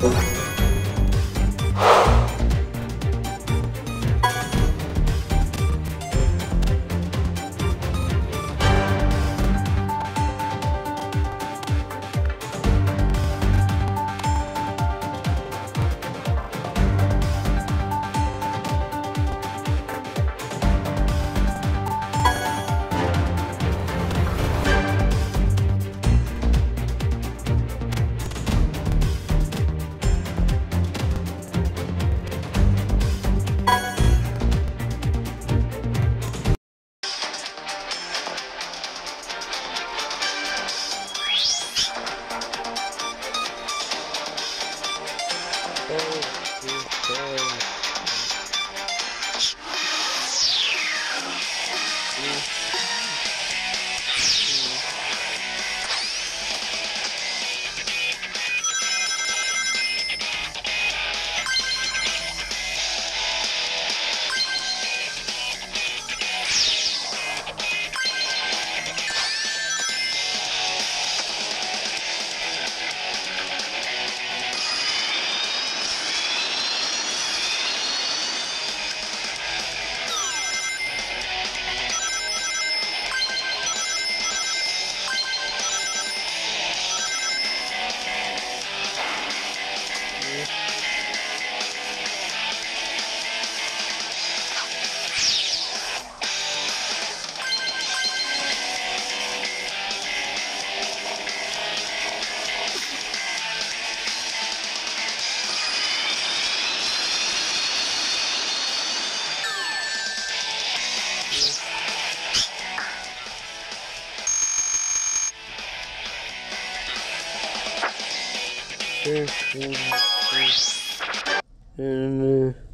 Bye. Oh, you. Thank. And, uh,